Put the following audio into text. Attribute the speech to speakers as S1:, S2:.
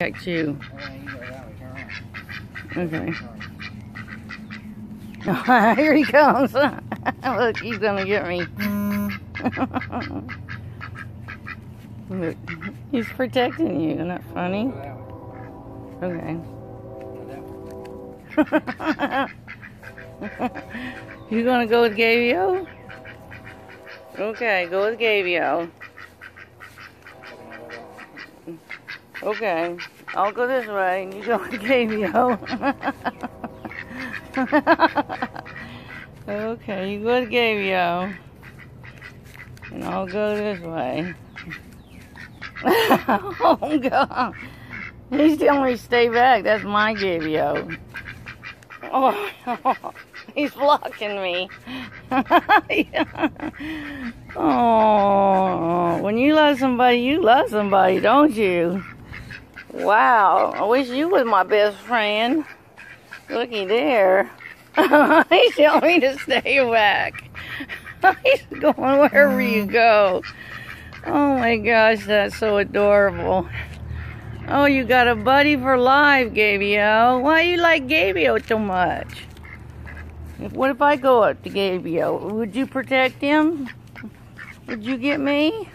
S1: Protect you. Okay. Here he comes. Look, he's gonna get me. Look, he's protecting you. Isn't that funny? Okay. you gonna go with Gabio? Okay, go with Gabio. Okay, I'll go this way and you go Gabio. okay, you go with Gabio. And I'll go this way. oh, God. He's telling me to stay back. That's my Gabio. Oh, he's blocking me. oh, when you love somebody, you love somebody, don't you? Wow, I wish you was my best friend. Looky there. he's telling me to stay back. he's going wherever you mm. go. Oh my gosh, that's so adorable. Oh, you got a buddy for life, Gabio. Why you like Gabio so much? What if I go up to Gabio? Would you protect him? Would you get me?